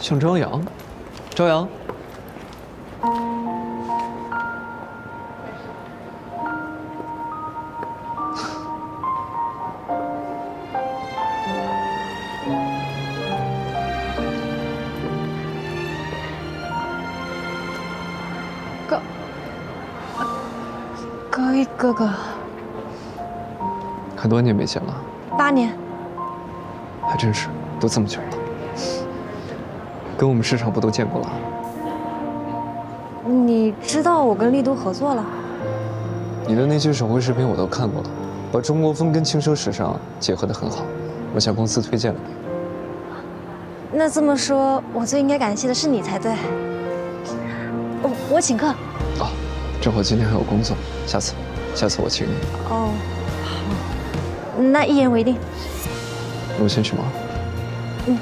像朝阳，朝阳。高高一哥哥，很多年没见了，八年，还真是，都这么久了。跟我们市场部都见过了，你知道我跟丽都合作了？你的那些手绘视频我都看过了，把中国风跟轻奢时尚结合得很好，我向公司推荐了你。那这么说，我最应该感谢的是你才对。我我请客。哦，正好今天还有工作，下次，下次我请你。哦，好，那一言为定。我先去忙。嗯。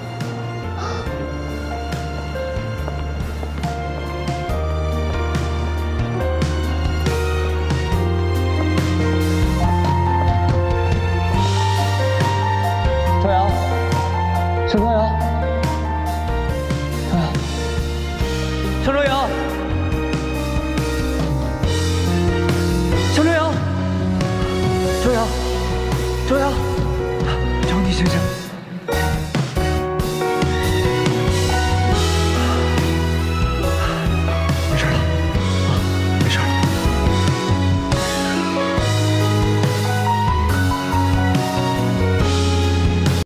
周阳，长吉先生。